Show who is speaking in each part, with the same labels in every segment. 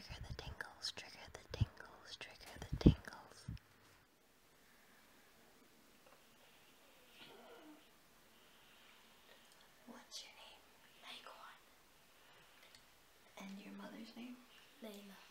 Speaker 1: Trigger the tingles, trigger the tingles, trigger the tingles. What's your name?
Speaker 2: Laquan.
Speaker 1: And your mother's name?
Speaker 2: Layla.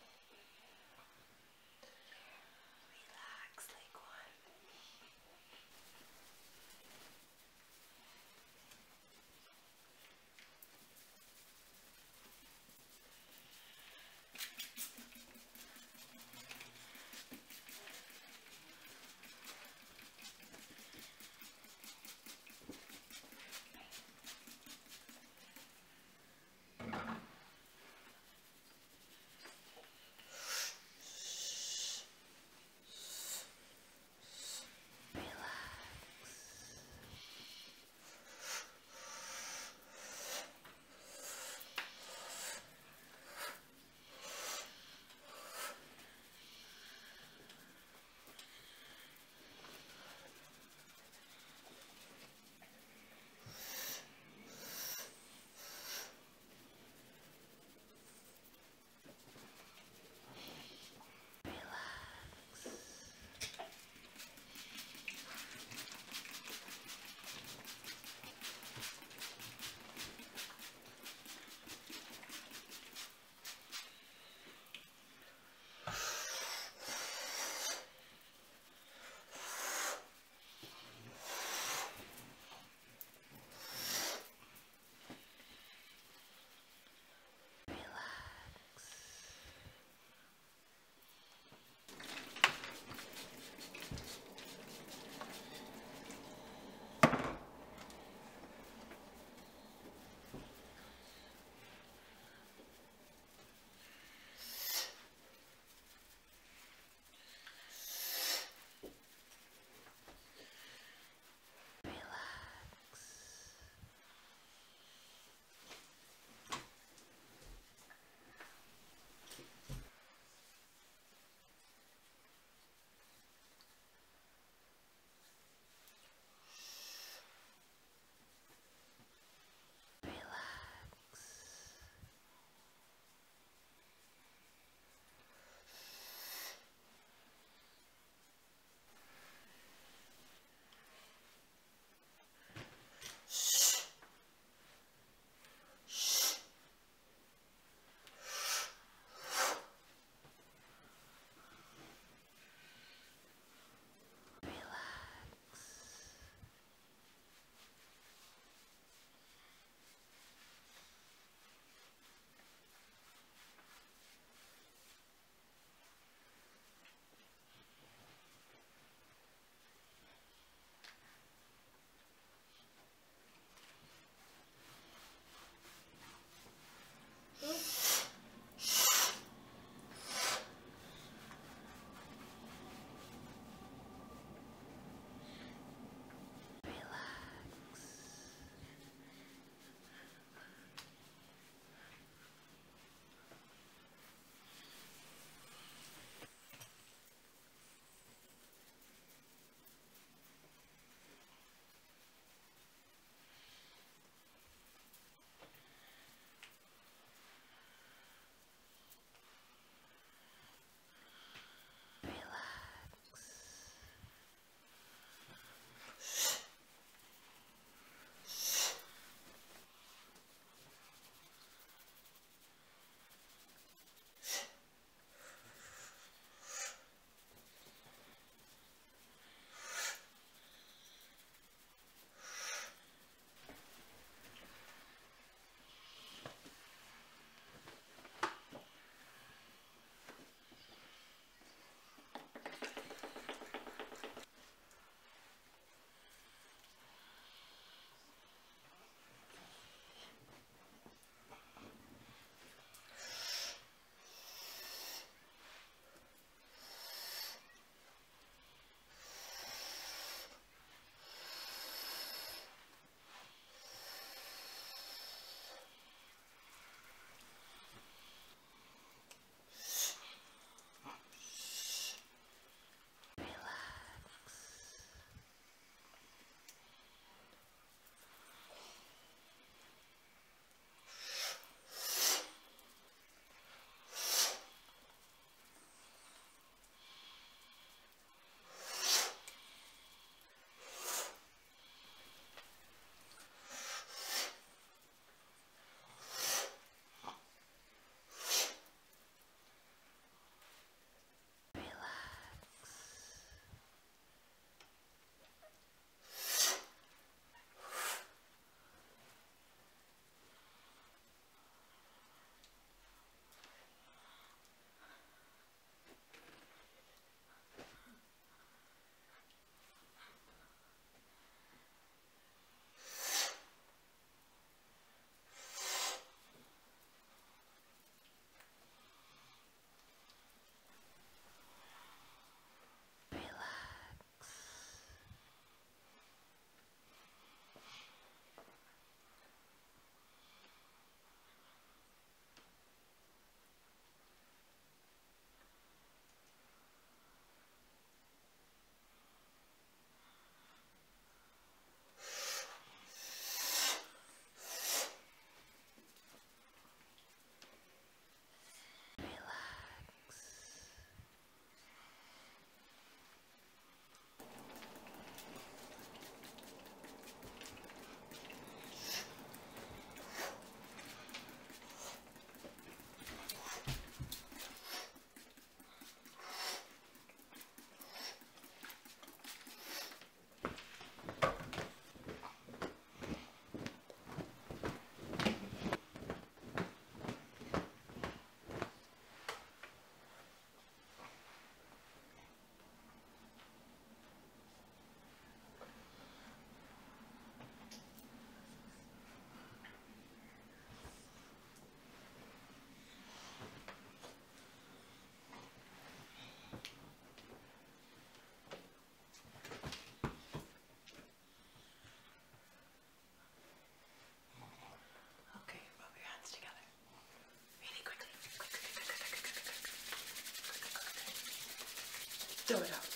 Speaker 1: Do it up.